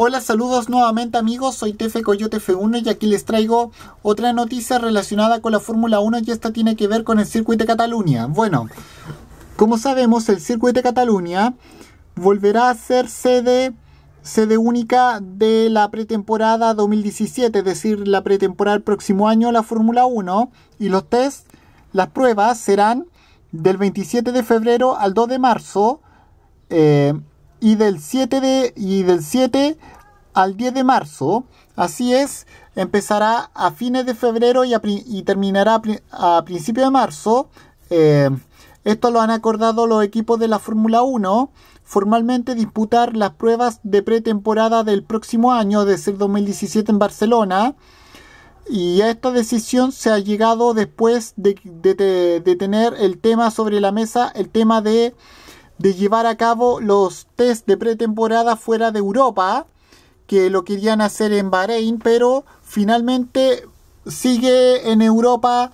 Hola, saludos nuevamente amigos, soy Tefe Coyote F1 y aquí les traigo otra noticia relacionada con la Fórmula 1 y esta tiene que ver con el circuito de Cataluña. Bueno, como sabemos, el circuito de Cataluña volverá a ser sede, sede única de la pretemporada 2017, es decir, la pretemporada del próximo año la Fórmula 1 y los test, las pruebas serán del 27 de febrero al 2 de marzo. Eh, y del 7 de y del 7 al 10 de marzo. Así es, empezará a fines de febrero y, terminará a, principios de marzo. Eh, esto lo han acordado los equipos de la Fórmula 1. Formalmente disputar las pruebas de pretemporada del próximo año, de ser 2017 en Barcelona. Y a esta decisión se ha llegado después de, de tener el tema sobre la mesa, el tema de de llevar a cabo los test de pretemporada fuera de Europa, que lo querían hacer en Bahrein, pero finalmente sigue en Europa,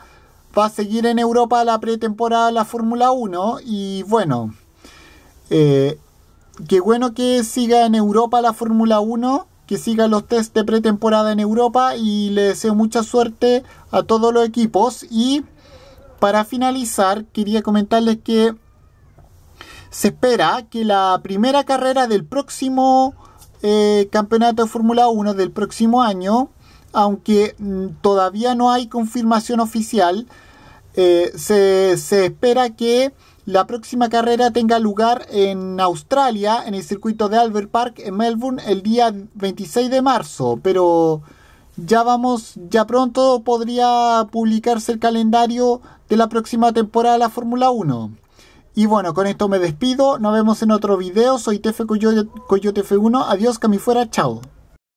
va a seguir en Europa la pretemporada de la Fórmula 1 y bueno, eh, qué bueno que siga en Europa la Fórmula 1, que siga los test de pretemporada en Europa y le deseo mucha suerte a todos los equipos. Y para finalizar quería comentarles que se espera que la primera carrera del próximo eh, campeonato de Fórmula 1 del próximo año, aunque mm, todavía no hay confirmación oficial, eh, se, espera que la próxima carrera tenga lugar en Australia, en el circuito de Albert Park, en Melbourne, el día 26 de marzo. Pero ya vamos, ya pronto podría publicarse el calendario de la próxima temporada de la Fórmula 1. Y bueno, con esto me despido. Nos vemos en otro video. Soy Tefe Coyote, Coyote F1. Adiós, que fuera. Chao.